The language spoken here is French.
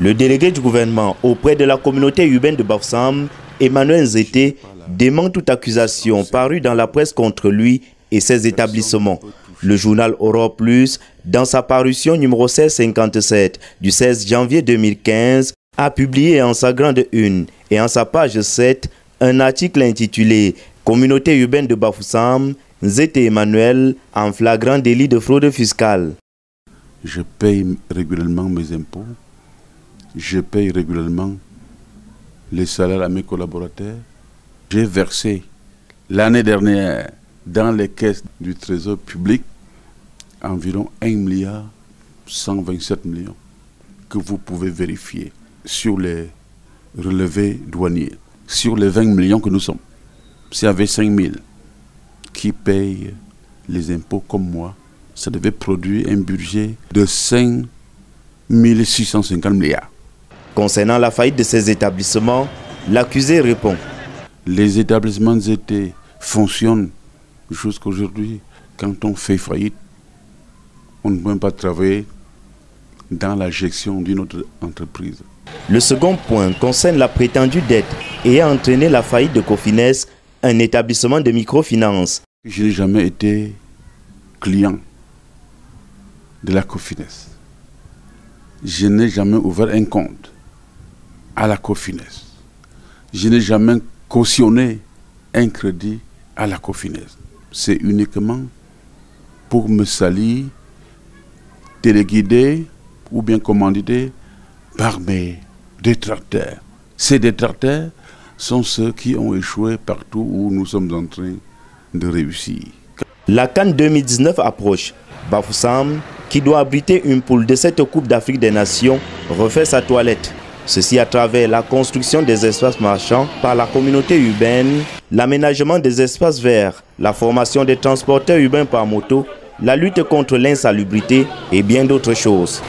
Le délégué du gouvernement auprès de la communauté urbaine de Bafsam, Emmanuel Zété, dément toute accusation parue dans la presse contre lui et ses établissements. Le journal Europe Plus, dans sa parution numéro 1657 du 16 janvier 2015, a publié en sa grande une et en sa page 7 un article intitulé Communauté urbaine de Bafoussam, Zété Emmanuel en flagrant délit de fraude fiscale. Je paye régulièrement mes impôts, je paye régulièrement les salaires à mes collaborateurs. J'ai versé l'année dernière dans les caisses du Trésor public environ 1 milliard 127 millions que vous pouvez vérifier sur les relevés douaniers. Sur les 20 millions que nous sommes, y avait 5 000 qui payent les impôts comme moi, ça devait produire un budget de 5 650 milliards. Concernant la faillite de ces établissements, l'accusé répond. Les établissements étaient fonctionnent jusqu'aujourd'hui. Quand on fait faillite, on ne peut pas travailler dans la gestion d'une autre entreprise. Le second point concerne la prétendue dette ayant entraîné la faillite de Cofines, un établissement de microfinance. Je n'ai jamais été client de la Cofines. Je n'ai jamais ouvert un compte à la Cofines. Je n'ai jamais cautionné un crédit à la Cofines. C'est uniquement pour me salir, téléguider ou bien commanditer par mes détracteurs. Ces détracteurs sont ceux qui ont échoué partout où nous sommes en train de réussir. La Cannes 2019 approche. Bafoussam, qui doit abriter une poule de cette Coupe d'Afrique des Nations, refait sa toilette. Ceci à travers la construction des espaces marchands par la communauté urbaine, l'aménagement des espaces verts, la formation des transporteurs urbains par moto, la lutte contre l'insalubrité et bien d'autres choses.